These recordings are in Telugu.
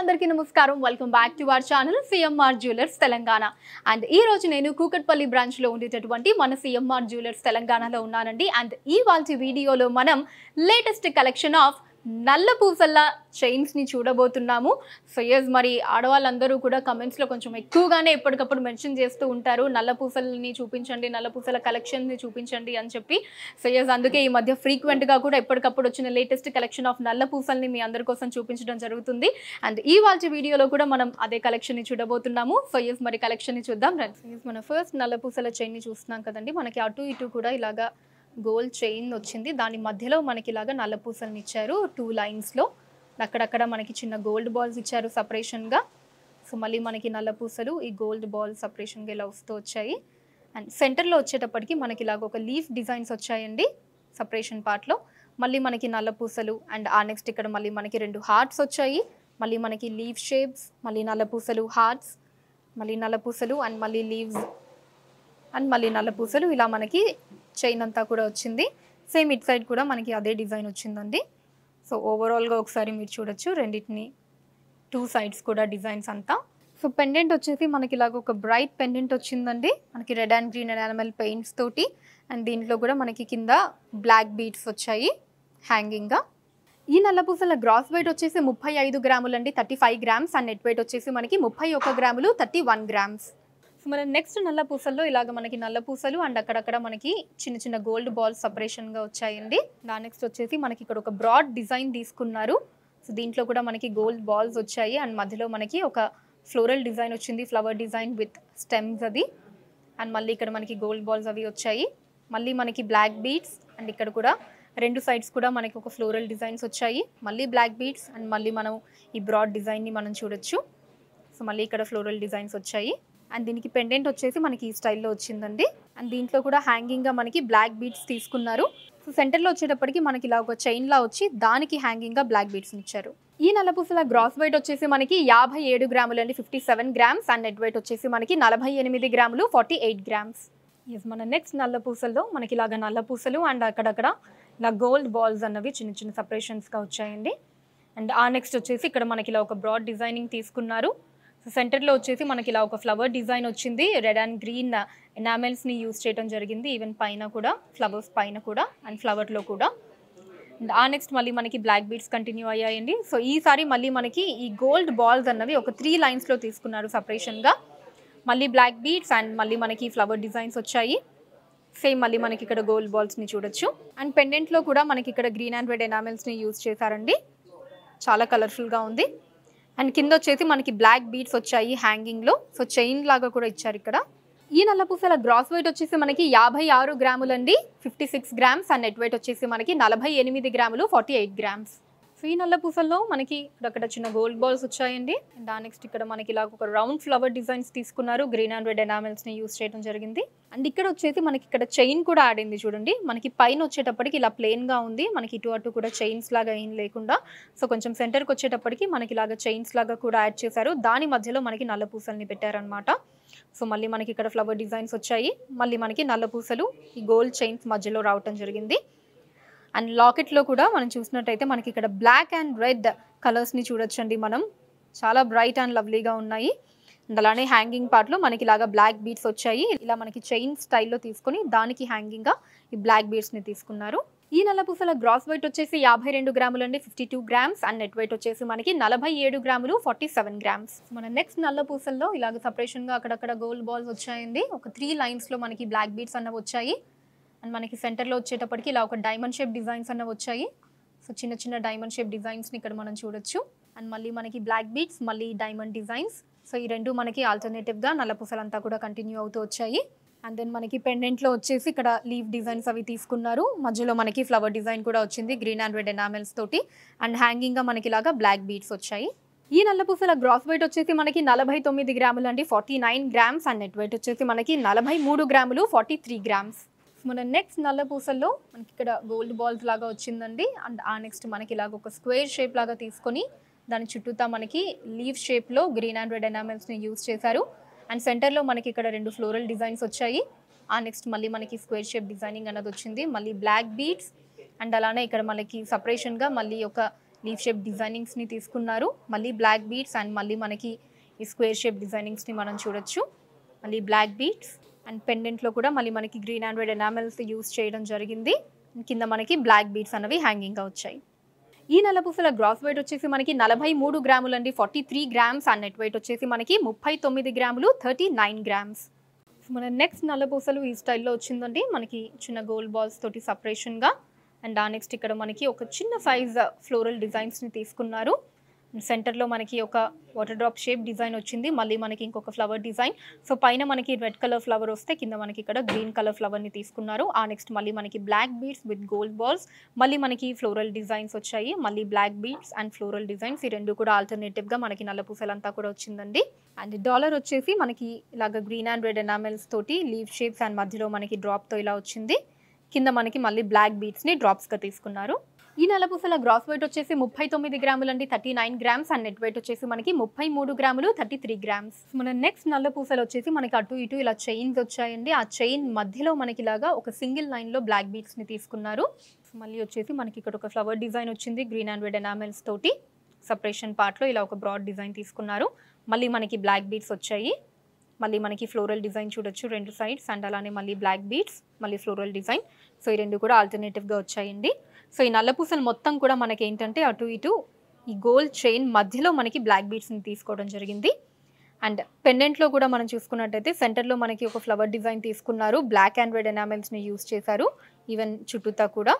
అందరికీ నమస్కారం. Welcome back to our channel CMR jewellers Telangana and ఈ రోజు నేను కూకట్పల్లి బ్రాంచ్లో ఉండేటటువంటి మన సిఎంఆర్ జ్యువెలర్స్ తెలంగాణలో ఉన్నానండి. అండ్ ఈ వాళ్ళ వీడియోలో మనం లేటెస్ట్ కలెక్షన్ ఆఫ్ నల్ల పూసల్ల చైన్స్ని చూడబోతున్నాము. సో ఎస్ మరి ఆడవాళ్ళందరూ కూడా కమెంట్స్లో కొంచెం ఎక్కువగానే ఎప్పటికప్పుడు మెన్షన్ చేస్తూ ఉంటారు. నల్ల పూసల్ని చూపించండి నల్ల పూసల కలెక్షన్ని చూపించండి అని చెప్పి. సో ఎస్ అందుకే ఈ మధ్య ఫ్రీక్వెంట్గా కూడా ఎప్పటికప్పుడు వచ్చిన లేటెస్ట్ కలెక్షన్ ఆఫ్ నల్ల పూసల్ని మీ అందరి కోసం చూపించడం జరుగుతుంది. అండ్ ఈ వాళ్ళ వీడియోలో కూడా మనం అదే కలెక్షన్ని చూడబోతున్నాము. సో ఎస్ మరి కలెక్షన్ని చూద్దాం. రండి మనం మన ఫస్ట్ నల్ల పూసల చైన్ని చూస్తున్నాం కదండి. మనకి అటు ఇటు కూడా ఇలాగా గోల్డ్ చైన్ వచ్చింది. దాని మధ్యలో మనకి ఇలాగా నల్ల ఇచ్చారు టూ లైన్స్లో అక్కడక్కడ మనకి చిన్న గోల్డ్ బాల్స్ ఇచ్చారు సపరేషన్గా సో మళ్ళీ మనకి నల్ల పూసలు ఈ గోల్డ్ బాల్ సపరేషన్గా ఇలా వస్తూ వచ్చాయి. అండ్ సెంటర్లో వచ్చేటప్పటికి మనకి ఇలాగ ఒక లీఫ్ డిజైన్స్ వచ్చాయండి సపరేషన్ పార్ట్లో మళ్ళీ మనకి నల్ల పూసలు అండ్ ఆ నెక్స్ట్ ఇక్కడ మళ్ళీ మనకి రెండు హార్ట్స్ వచ్చాయి. మళ్ళీ మనకి లీఫ్ షేప్స్ మళ్ళీ నల్ల పూసలు హార్ట్స్ మళ్ళీ నల్ల పూసలు అండ్ మళ్ళీ లీవ్స్ అండ్ మళ్ళీ నల్ల పూసలు ఇలా మనకి చైన్ అంతా కూడా వచ్చింది. సేమ్ ఇట్ సైడ్ కూడా మనకి అదే డిజైన్ వచ్చిందండి. సో ఓవరాల్గా ఒకసారి మీరు చూడొచ్చు. రెండింటిని టూ సైడ్స్ కూడా డిజైన్స్ అంతా. సో పెండెంట్ వచ్చేసి మనకి ఇలాగ ఒక బ్రైట్ పెండెంట్ వచ్చిందండి. మనకి red and green and animal paints తోటి. అండ్ దీంట్లో కూడా మనకి కింద బ్లాక్ బీట్స్ వచ్చాయి. హ్యాంగింగ్గా ఈ నల్లపూసల గ్రాస్ వెయిట్ వచ్చేసి ముప్పై ఐదు గ్రాములు అండి thirty five grams and net weight వచ్చేసి మనకి ముప్పై ఒక గ్రాములు థర్టీ వన్ గ్రామ్స్ మన నెక్స్ట్ నల్ల పూసల్లో ఇలాగ మనకి నల్ల పూసలు అండ్ అక్కడక్కడ మనకి చిన్న చిన్న గోల్డ్ బాల్స్ సపరేషన్గా వచ్చాయండి. దాని నెక్స్ట్ వచ్చేసి మనకి ఇక్కడ ఒక బ్రాడ్ డిజైన్ తీసుకున్నారు. సో దీంట్లో కూడా మనకి గోల్డ్ బాల్స్ వచ్చాయి అండ్ మధ్యలో మనకి ఒక ఫ్లోరల్ డిజైన్ వచ్చింది ఫ్లవర్ డిజైన్ విత్ స్టెమ్స్ అది. అండ్ మళ్ళీ ఇక్కడ మనకి గోల్డ్ బాల్స్ అవి వచ్చాయి. మళ్ళీ మనకి బ్లాక్ బీట్స్ అండ్ ఇక్కడ కూడా రెండు సైడ్స్ కూడా మనకి ఒక ఫ్లోరల్ డిజైన్స్ వచ్చాయి. మళ్ళీ బ్లాక్ బీట్స్ అండ్ మళ్ళీ మనం ఈ బ్రాడ్ డిజైన్ని మనం చూడొచ్చు. సో మళ్ళీ ఇక్కడ ఫ్లోరల్ డిజైన్స్ వచ్చాయి. అండ్ దీనికి పెండెంట్ వచ్చేసి మనకి ఈ స్టైల్లో వచ్చిందండి. అండ్ దీంట్లో కూడా హ్యాంగింగ్గా మనకి బ్లాక్ బీట్స్ తీసుకున్నారు. సో సెంటర్లో వచ్చేటప్పటికి మనకి ఇలా ఒక చైన్లా వచ్చి దానికి హ్యాంగింగ్గా బ్లాక్ బీట్స్ని ఇచ్చారు. ఈ నలపూసల గ్రాస్ వెయిట్ వచ్చేసి మనకి యాభై ఏడు గ్రాములు అండి fifty seven grams and net weight వచ్చేసి మనకి నలభై ఎనిమిది గ్రాములు ఫార్టీ ఎయిట్ గ్రామ్స్ ఎస్ మన నెక్స్ట్ నల్ల పూసల్లో మనకి ఇలాగ నల్ల పూసలు అండ్ అక్కడక్కడ ఇలా గోల్డ్ బాల్స్ అన్నవి చిన్న చిన్న సపరేషన్స్గా వచ్చాయండి. అండ్ ఆ నెక్స్ట్ వచ్చేసి ఇక్కడ మనకి ఇలా ఒక బ్రాడ్ డిజైనింగ్ తీసుకున్నారు. సెంటర్లో వచ్చేసి మనకి ఇలా ఒక ఫ్లవర్ డిజైన్ వచ్చింది. రెడ్ అండ్ గ్రీన్ ఎనామెల్స్ని యూస్ చేయడం జరిగింది. ఈవెన్ పైన కూడా ఫ్లవర్స్ పైన కూడా అండ్ ఫ్లవర్లో కూడా. ఆ నెక్స్ట్ మళ్ళీ మనకి బ్లాక్ బీడ్స్ కంటిన్యూ అయ్యాయండి. సో ఈసారి మళ్ళీ మనకి ఈ గోల్డ్ బాల్స్ అన్నవి ఒక త్రీ లైన్స్లో తీసుకున్నారు సపరేషన్గా. మళ్ళీ బ్లాక్ బీడ్స్ అండ్ మళ్ళీ మనకి ఫ్లవర్ డిజైన్స్ వచ్చాయి. సేమ్ మళ్ళీ మనకి ఇక్కడ గోల్డ్ బాల్స్ని చూడొచ్చు. అండ్ పెండెంట్లో కూడా మనకి ఇక్కడ గ్రీన్ అండ్ రెడ్ ఎనామెల్స్ని యూజ్ చేశారండి. చాలా కలర్ఫుల్గా ఉంది. అండ్ కింద వచ్చేసి మనకి బ్లాక్ బీట్స్ వచ్చాయి హ్యాంగింగ్లో సో చైన్ లాగా కూడా ఇచ్చారు ఇక్కడ. ఈ నల్ల పూసల గ్రాస్ వెయిట్ వచ్చేసి మనకి యాభై ఆరు గ్రాములు అండి fifty six grams and net weight వచ్చేసి మనకి నలభై ఎనిమిది గ్రాములు ఫార్టీ ఎయిట్ గ్రామ్స్ ఈ నల్ల పూసల్లో మనకి అక్కడ చిన్న గోల్డ్ బాల్స్ వచ్చాయండి. దాని నెక్స్ట్ ఇక్కడ మనకి ఇలా ఒక రౌండ్ ఫ్లవర్ డిజైన్స్ తీసుకున్నారు. గ్రీన్ అండ్ రెడ్ ఎనామెల్స్ని యూస్ చేయడం జరిగింది. అండ్ ఇక్కడ వచ్చేసి మనకి ఇక్కడ చైన్ కూడా ఆడింది చూడండి. మనకి పైన వచ్చేటప్పటికి ఇలా ప్లెయిన్గా ఉంది. మనకి ఇటు అటు కూడా చైన్స్ లాగా ఏం లేకుండా. సో కొంచెం సెంటర్కి వచ్చేటప్పటికి మనకి ఇలాగా చైన్స్ లాగా కూడా యాడ్ చేశారు. దాని మధ్యలో మనకి నల్ల పూసల్ని పెట్టారనమాట సో మళ్ళీ మనకి ఇక్కడ ఫ్లవర్ డిజైన్స్ వచ్చాయి. మళ్ళీ మనకి నల్ల పూసలు ఈ గోల్డ్ చైన్స్ మధ్యలో రావటం జరిగింది. అండ్ లాకెట్లో కూడా మనం చూసినట్టయితే మనకి ఇక్కడ బ్లాక్ అండ్ రెడ్ కలర్స్ని చూడొచ్చండి మనం. చాలా బ్రైట్ అండ్ లవ్లీగా ఉన్నాయి. అండ్ అలానే హ్యాంగింగ్ పార్ట్లో మనకి ఇలాగా బ్లాక్ బీడ్స్ వచ్చాయి. ఇలా మనకి చైన్ స్టైల్లో తీసుకొని దానికి హ్యాంగింగ్గా ఈ బ్లాక్ బీడ్స్ని తీసుకున్నారు. ఈ నల్ల పూసల గ్రాస్ వెయిట్ వచ్చేసి యాభై రెండు గ్రాములు అండి fifty two grams and net weight వచ్చేసి మనకి నలభై ఏడు గ్రాములు ఫార్టీ సెవెన్ గ్రామ్స్ మన నెక్స్ట్ నల్ల పూసల్లో ఇలాగ సపరేషన్గా అక్కడక్కడ గోల్డ్ బాల్స్ వచ్చాయండి. ఒక త్రీ లైన్స్లో మనకి బ్లాక్ బీడ్స్ అన్నవి వచ్చాయి. అండ్ మనకి సెంటర్లో వచ్చేటప్పటికి ఇలా ఒక డైమండ్ షేప్ డిజైన్స్ అన్న వచ్చాయి. సో చిన్న చిన్న డైమండ్ షేప్ డిజైన్స్ని ఇక్కడ మనం చూడొచ్చు. అండ్ మళ్ళీ మనకి బ్లాక్ బీట్స్ మళ్ళీ డైమండ్ డిజైన్స్. సో ఈ రెండు మనకి ఆల్టర్నేటివ్గా నల్ల పూసలంతా కూడా కంటిన్యూ అవుతూ వచ్చాయి. అండ్ దెన్ మనకి పెండెంట్లో వచ్చేసి ఇక్కడ లీవ్ డిజైన్స్ అవి తీసుకున్నారు. మధ్యలో మనకి ఫ్లవర్ డిజైన్ కూడా వచ్చింది గ్రీన్ అండ్ రెడ్ ఎనామెల్స్ తోటి. అండ్ హ్యాంగింగ్గా మనకి ఇలాగా బ్లాక్ బీట్స్ వచ్చాయి. ఈ నల్ల పూసల గ్రాస్ వెయిట్ వచ్చేసి మనకి నలభై తొమ్మిది గ్రాములు అండి. Forty nine grams and net weight వచ్చేసి మనకి నలభై మూడు గ్రాములు ఫార్టీ త్రీ గ్రామ్స్. మన నెక్స్ట్ నల్ల పూసల్లో మనకి ఇక్కడ గోల్డ్ బాల్స్ లాగా వచ్చిందండి. అండ్ ఆ నెక్స్ట్ మనకి ఇలాగ ఒక స్క్వేర్ షేప్ లాగా తీసుకొని దాని చుట్టూతా మనకి లీవ్ షేప్లో గ్రీన్ అండ్ రెడ్ ఎనామెల్స్ని యూస్ చేశారు. అండ్ సెంటర్లో మనకి ఇక్కడ రెండు ఫ్లోరల్ డిజైన్స్ వచ్చాయి. ఆ నెక్స్ట్ మళ్ళీ మనకి స్క్వేర్ షేప్ డిజైనింగ్ అన్నది వచ్చింది. మళ్ళీ బ్లాక్ బీడ్స్ అండ్ అలానే ఇక్కడ మనకి సపరేషన్గా మళ్ళీ ఒక లీఫ్ షేప్ డిజైనింగ్స్ని తీసుకున్నారు. మళ్ళీ బ్లాక్ బీట్స్ అండ్ మళ్ళీ మనకి ఈ స్క్వేర్ షేప్ డిజైనింగ్స్ని మనం చూడొచ్చు. మళ్ళీ బ్లాక్ బీట్స్ అండ్ పెండెంట్లో కూడా మళ్ళీ మనకి green and red enamels use చేయడం జరిగింది. కింద మనకి బ్లాక్ బీట్స్ అనేవి హ్యాంగింగ్గా వచ్చాయి. ఈ నల్లపూసల గ్రాస్ వెయిట్ వచ్చేసి మనకి నలభై మూడు గ్రాములు అండి. Forty three grams and net weight వచ్చేసి మనకి ముప్పై తొమ్మిది గ్రాములు థర్టీ నైన్ గ్రామ్స్. మన నెక్స్ట్ నల్లపూసలు ఈ స్టైల్లో వచ్చిందండి. మనకి చిన్న గోల్డ్ బాల్స్ తోటి సపరేషన్గా. అండ్ ఆ నెక్స్ట్ ఇక్కడ మనకి ఒక చిన్న సైజ్ ఫ్లోరల్ డిజైన్స్ని తీసుకున్నారు. సెంటర్లో మనకి ఒక వాటర్ డ్రాప్ షేప్ డిజైన్ వచ్చింది. మళ్ళీ మనకి ఇంకొక ఫ్లవర్ డిజైన్. సో పైన మనకి రెడ్ కలర్ ఫ్లవర్ వస్తే కింద మనకి ఇక్కడ గ్రీన్ కలర్ ఫ్లవర్ని తీసుకున్నారు. ఆ నెక్స్ట్ మళ్ళీ మనకి black beads with gold balls. మళ్ళీ మనకి ఫ్లోరల్ డిజైన్స్ వచ్చాయి. మళ్ళీ black beads and floral designs. ఈ రెండు కూడా ఆల్టర్నేటివ్గా మనకి నల్ల పూసలంతా కూడా వచ్చిందండి. అండ్ డాలర్ వచ్చేసి మనకి ఇలాగ గ్రీన్ అండ్ రెడ్ ఎనామెల్స్ తోటి లీవ్ షేప్స్ అండ్ మధ్యలో మనకి డ్రాప్తో ఇలా వచ్చింది. కింద మనకి మళ్ళీ బ్లాక్ బీట్స్ని డ్రాప్స్గా తీసుకున్నారు. ఈ నల్లపూసల గ్రాస్ వెయిట్ వచ్చేసి ముప్పై తొమ్మిది గ్రాములు అండి thirty nine grams. And net weight వచ్చేసి మనకి ముప్పై మూడు గ్రాములు థర్టీ త్రీ గ్రామ్స్. మన నెక్స్ట్ నల్లపూసలు వచ్చేసి మనకి అటు ఇటు ఇలా చైన్స్ వచ్చాయండి. ఆ చైన్ మధ్యలో మనకి ఇలాగా ఒక సింగిల్ లైన్లో బ్లాక్ బీట్స్ని తీసుకున్నారు. మళ్ళీ వచ్చేసి మనకి ఇక్కడ ఒక ఫ్లవర్ డిజైన్ వచ్చింది గ్రీన్ అండ్ రెడ్ ఎనామెల్స్ తోటి. సపరేషన్ పార్ట్లో ఇలా ఒక బ్రాడ్ డిజైన్ తీసుకున్నారు. మళ్ళీ మనకి బ్లాక్ బీట్స్ వచ్చాయి. మళ్ళీ మనకి ఫ్లోరల్ డిజైన్ చూడొచ్చు రెండు సైడ్స్. అండ్ అలానే మళ్ళీ బ్లాక్ బీట్స్ మళ్ళీ ఫ్లోరల్ డిజైన్. సో ఈ రెండు కూడా ఆల్టర్నేటివ్గా వచ్చాయండి. సో ఈ నల్లపూసలు మొత్తం కూడా మనకి ఏంటంటే అటు ఇటు ఈ గోల్డ్ చైన్ మధ్యలో మనకి బ్లాక్ బీట్స్ని తీసుకోవడం జరిగింది. అండ్ పెండెంట్లో కూడా మనం చూసుకున్నట్టయితే సెంటర్లో మనకి ఒక ఫ్లవర్ డిజైన్ తీసుకున్నారు. బ్లాక్ అండ్ రెడ్ ఎనామెల్స్ని యూస్ చేశారు. ఈవెన్ చుట్టూతా కూడా.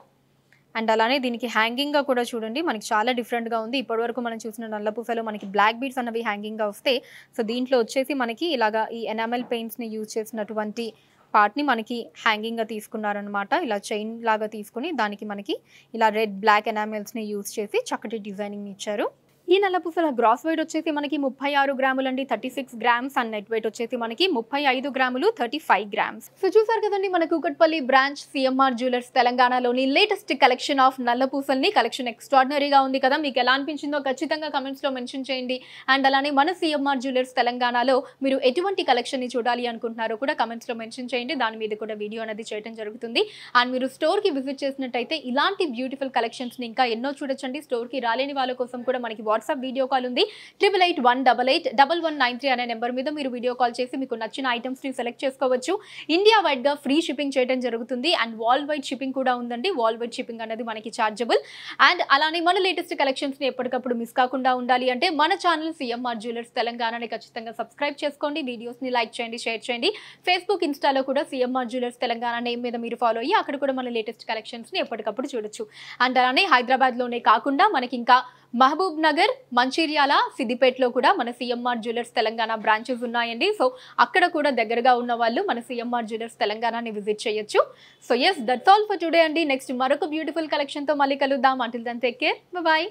అండ్ అలానే దీనికి హ్యాంగింగ్గా కూడా చూడండి మనకి చాలా డిఫరెంట్గా ఉంది. ఇప్పటివరకు మనం చూసిన నల్లపూసలో మనకి బ్లాక్ బీడ్స్ అన్నవి హ్యాంగింగ్గా వస్తే సో దీంట్లో వచ్చేసి మనకి ఇలాగా ఈ ఎనామెల్ పెయింట్స్ని యూజ్ చేసినటువంటి పార్ట్ని మనకి హ్యాంగింగ్గా తీసుకున్నారనమాట ఇలా చైన్ లాగా తీసుకుని దానికి మనకి ఇలా రెడ్ బ్లాక్ ఎనామెల్స్ని యూజ్ చేసి చక్కటి డిజైనింగ్ ఇచ్చారు. ఈ నల్లపూసల గ్రాస్ వెయిట్ వచ్చేసి మనకి ముప్పై ఆరు గ్రాములు అండి thirty six grams and net weight వచ్చేసి మనకి ముప్పై ఐదు గ్రాములు థర్టీ ఫైవ్ గ్రామ్స్. సో చూసారు కదండి మన కూకట్పల్లి బ్రాంచ్ సిఎంఆర్ జ్యువెలర్స్ తెలంగాణలోని లేటెస్ట్ కలెక్షన్ ఆఫ్ నల్లపూసల్ని కలెక్షన్ ఎక్స్ట్రాడినరీగా ఉంది కదా. మీకు ఎలా అనిపించిందో ఖచ్చితంగా కమెంట్స్లో మెన్షన్ చేయండి. అండ్ అలానే మన సిఎంఆర్ జ్యువెలర్స్ తెలంగాణలో మీరు ఎటువంటి కలెక్షన్ని చూడాలి అనుకుంటున్నారో కూడా కమెంట్స్లో మెన్షన్ చేయండి. దాని మీద కూడా వీడియో అనేది చేయడం జరుగుతుంది. అండ్ మీరు స్టోర్కి విజిట్ చేసినట్టయితే ఇలాంటి బ్యూటిఫుల్ కలెక్షన్స్ని ఇంకా ఎన్నో చూడొచ్చండి. స్టోర్కి రాలేని వాళ్ళ కోసం కూడా మనకి వాట్సాప్ వీడియో కాల్ ఉంది. Triple eight one double eight double one nine three అనే నెంబర్ మీద మీరు వీడియో కాల్ చేసి మీకు నచ్చిన ఐటమ్స్ని సెలెక్ట్ చేసుకోవచ్చు. ఇండియా వైడ్గా ఫ్రీ షిప్పింగ్ చేయడం జరుగుతుంది. అండ్ వాల్ వైడ్ షిప్పింగ్ కూడా ఉందండి. వాల్ వైడ్ షిప్పింగ్ అనేది మనకి చార్జబుల్. అండ్ అలానే మన లేటెస్ట్ కలెక్షన్స్ని ఎప్పటికప్పుడు మిస్ కాకుండా ఉండాలి అంటే మన ఛానల్ సిఎంఆర్ జ్యువెలర్స్ తెలంగాణని ఖచ్చితంగా సబ్స్క్రైబ్ చేసుకోండి. వీడియోస్ని లైక్ చేయండి షేర్ చేయండి. ఫేస్బుక్ ఇన్స్టాలో కూడా సిఎంఆర్ జ్యువెలర్స్ తెలంగాణ నేమ్ మీద మీరు ఫాలో అయ్యి అక్కడ కూడా మన లేటెస్ట్ కలెక్షన్స్ని ఎప్పటికప్పుడు చూడొచ్చు. అండ్ అలానే హైదరాబాద్లోనే కాకుండా మనకి ఇంకా మహబూబ్ నగర్ మంచిర్యాల సిద్దిపేటలో కూడా మన సిఎంఆర్ జ్యువెలర్స్ తెలంగాణ బ్రాంచెస్ ఉన్నాయండి. సో అక్కడ కూడా దగ్గరగా ఉన్న వాళ్ళు మన సిఎంఆర్ జ్యువెలర్స్ తెలంగాణని విజిట్ చేయొచ్చు. So yes that's all for today అండి. నెక్స్ట్ మరొక బ్యూటిఫుల్ కలెక్షన్తో మళ్ళీ కలుద్దాం. Until then take care bye